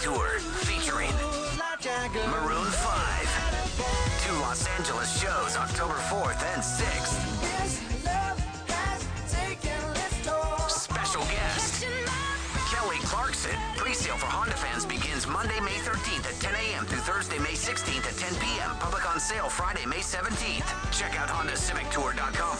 Tour featuring Maroon 5. Two Los Angeles shows October 4th and 6th. Special guest. Kelly Clarkson. Pre-sale for Honda fans begins Monday, May 13th at 10 a.m. through Thursday, May 16th at 10 p.m. Public on sale Friday, May 17th. Check out HondaCivicTour.com.